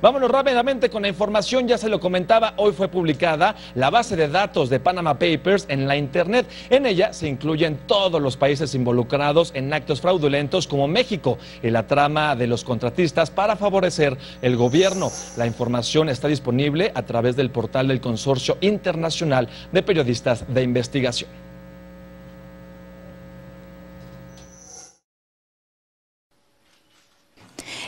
Vámonos rápidamente con la información, ya se lo comentaba, hoy fue publicada la base de datos de Panama Papers en la Internet. En ella se incluyen todos los países involucrados en actos fraudulentos como México y la trama de los contratistas para favorecer el gobierno. La información está disponible a través del portal del Consorcio Internacional de Periodistas de Investigación.